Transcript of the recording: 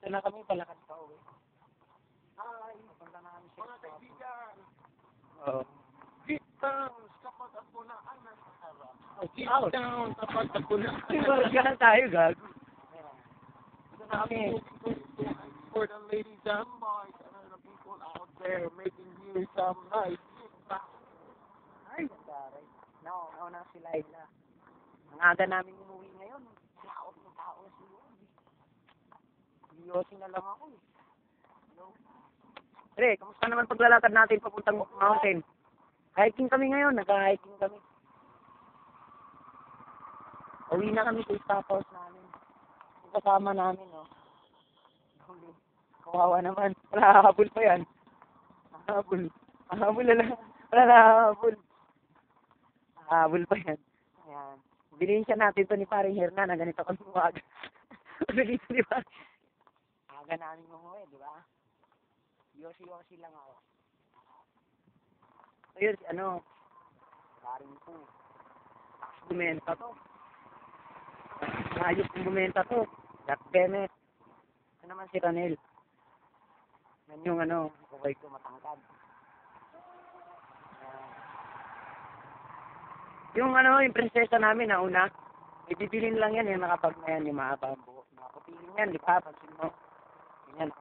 Dito na kami, palakad pa uwi. Hi, Punta na kami sa mga kaibigan. Oo. Sit down, kapag ako na ang nasa harap. Sit out. down, kapag ako na ang Siguro ganun tayo, gago. Dito na kami. For the ladies and boys and the people out there making you some nice sit back. Ay, taray. No, nauna si Laila. Ang aga namin umuwi ngayon. Laot ng tao si Yosi. Yosi na lang ako eh. Hello? Pre, kamusta naman paglalakad natin papuntang mountain? Hiking kami ngayon, nag-hiking kami. Uwi na kami sa stop house namin. Kasama namin, no? Huli. Kawawa naman. Wala habol pa yan. Habol. Habol na lang. Wala na habol. Habol pa yan. Ayan. Bilhin siya natin to ni paring Hernan na ganito kami umaga. Bilhin di ba? Aga namin umuwi, di ba? Yosi-yosi lang ako. Ayun, ano, paring po. Bumenta to. Ayos yung bumenta to. Jack Bennett. Ano naman si Ranel. Yan yung ano, buhay ko matangkad. Ayan. Yung ano, yung prinsesa namin na una, ibibilin lang yan, yung nakapag na yan, yung mahaba ang buhok. Nakapapilin yan, di ba? Pansin mo. and